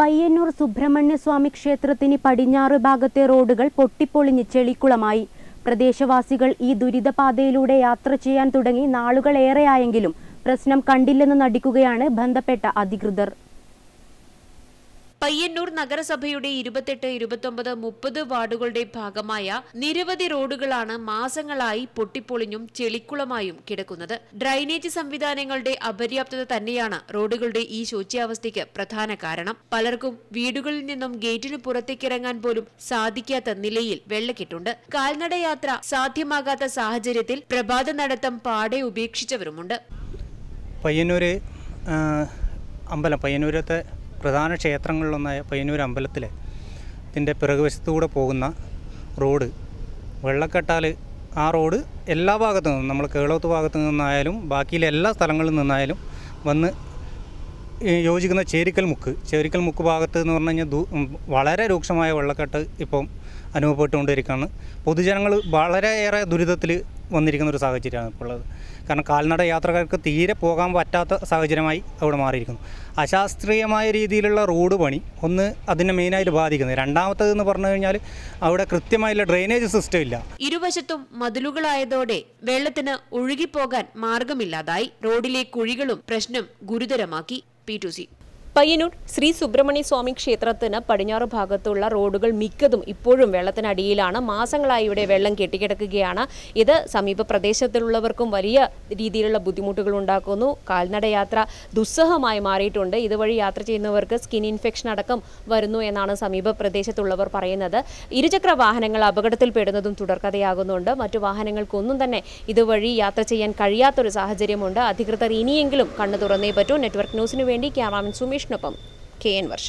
പയ്യന്നൂർ സുബ്രഹ്മണ്യസ്വാമി ക്ഷേത്രത്തിന് പടിഞ്ഞാറ് ഭാഗത്തെ റോഡുകൾ പൊട്ടിപ്പൊളിഞ്ഞ് ചെളിക്കുളമായി. പ്രദേശവാസികൾ ഈ ദുരിതപാതയിലൂടെ യാത്ര ചെയ്യാൻ തുടങ്ങി നാളുകളേറെയായെങ്കിലും പ്രശ്നം കണ്ടില്ലെന്ന് നടിക്കുകയാണ് ബന്ധപ്പെട്ട അധികൃതർ. പയ്യന്നൂർ നഗരസഭയുടെ ഇരുപത്തെട്ട് ഇരുപത്തൊമ്പത് മുപ്പത് വാർഡുകളുടെ ഭാഗമായ നിരവധി റോഡുകളാണ് മാസങ്ങളായി പൊട്ടിപ്പൊളിഞ്ഞും ചെളിക്കുളമായും കിടക്കുന്നത്. ഡ്രൈനേജ് സംവിധാനങ്ങളുടെ അപര്യാപ്തത തന്നെയാണ് റോഡുകളുടെ ഈ ശോച്യാവസ്ഥയ്ക്ക് പ്രധാന കാരണം. പലർക്കും വീടുകളിൽ നിന്നും ഗേറ്റിന് പുറത്തേക്കിറങ്ങാൻ പോലും സാധിക്കാത്ത നിലയിൽ വെള്ളക്കെട്ടുണ്ട്. കാൽനടയാത്ര സാധ്യമാകാത്ത സാഹചര്യത്തിൽ പ്രഭാത നടത്തം പാടെ ഉപേക്ഷിച്ചവരുമുണ്ട്. പയ്യന്നൂർ അമ്പലം പയ്യന്നൂരത്തെ പ്രധാന ക്ഷേത്രങ്ങളിലൊന്നായ പയ്യന്നൂർ അമ്പലത്തിലെ ഇതിന്റെ പിറകുവശത്തൂടെ പോകുന്ന റോഡ്. വെള്ളക്കെട്ടാൽ ആ റോഡ് എല്ലാ ഭാഗത്തു നിന്നും നമ്മൾ കേളോത്ത് ഭാഗത്തു നിന്നായാലും ബാക്കിയിലെ എല്ലാ സ്ഥലങ്ങളിൽ നിന്നായാലും വന്ന് യോജിക്കുന്ന ചേരിക്കൽ മുക്ക്. ചേരിക്കൽ മുക്ക് ഭാഗത്ത് എന്ന് പറഞ്ഞു കഴിഞ്ഞാൽ വളരെ രൂക്ഷമായ വെള്ളക്കെട്ട് ഇപ്പം അനുഭവപ്പെട്ടുകൊണ്ടിരിക്കുകയാണ് പൊതുജനങ്ങൾ വളരെയേറെ ദുരിതത്തിൽ വന്നിരിക്കുന്ന ഒരു സാഹചര്യമാണ് ഇപ്പോൾ ഉള്ളത്. കാരണം കാൽനട യാത്രക്കാർക്ക് തീരെ പോകാൻ പറ്റാത്ത സാഹചര്യമായി അവിടെ മാറിയിരിക്കുന്നു. അശാസ്ത്രീയമായ രീതിയിലുള്ള റോഡ് പണി ഒന്ന് അതിനെ മെയിനായിട്ട് ബാധിക്കുന്നത് രണ്ടാമത്തേതെന്ന് പറഞ്ഞു കഴിഞ്ഞാൽ അവിടെ കൃത്യമായുള്ള ഡ്രെയിനേജ് സിസ്റ്റം ഇല്ല. ഇരുവശത്തും മതിലുകളായതോടെ വെള്ളത്തിന് ഒഴുകിപ്പോകാൻ മാർഗമില്ലാതായി. റോഡിലെ കുഴികളും പ്രശ്നം ഗുരുതരമാക്കി. P to C. Payyanur Sri Subrahmanya Swami ക്ഷേത്രത്തിന് പടിഞ്ഞാറ് ഭാഗത്തുള്ള റോഡുകൾ മിക്കതും ഇപ്പോഴും വെള്ളത്തിനടിയിലാണ്. മാസങ്ങളായി ഇവിടെ വെള്ളം കെട്ടിക്കിടക്കുകയാണ്. ഇത് സമീപ പ്രദേശത്തുള്ളവർക്കും വലിയ രീതിയിലുള്ള ബുദ്ധിമുട്ടുകൾ ഉണ്ടാക്കുന്നു. കാൽനട യാത്ര ദുസ്സഹമായി മാറിയിട്ടുണ്ട്. ഇതുവഴി യാത്ര ചെയ്യുന്നവർക്ക് സ്കിൻ ഇൻഫെക്ഷൻ അടക്കം വരുന്നു എന്നാണ് സമീപ പ്രദേശത്തുള്ളവർ പറയുന്നത്. ഇരുചക്ര വാഹനങ്ങൾ അപകടത്തിൽപ്പെടുന്നതും തുടർക്കഥയാകുന്നുണ്ട്. മറ്റു വാഹനങ്ങൾക്കൊന്നും തന്നെ ഇതുവഴി യാത്ര ചെയ്യാൻ കഴിയാത്തൊരു സാഹചര്യമുണ്ട്. അധികൃതർ ഇനിയെങ്കിലും കണ്ണു തുറന്നേ പറ്റൂ. നെറ്റ്വർക്ക് ന്യൂസിനു വേണ്ടി ക്യാമറാമൻ സുമേഷിനൊപ്പം കെ എൻ വർഷ